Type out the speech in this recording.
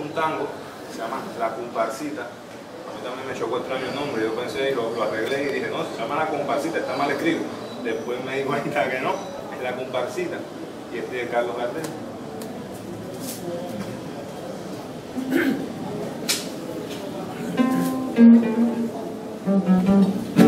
un tango, se llama La Comparsita. A mí también me chocó extraño el nombre, yo pensé y lo, lo arreglé y dije, no, se llama La Comparsita, está mal escrito. Después me di cuenta que no, es La Comparsita. Y este de Carlos Gardel.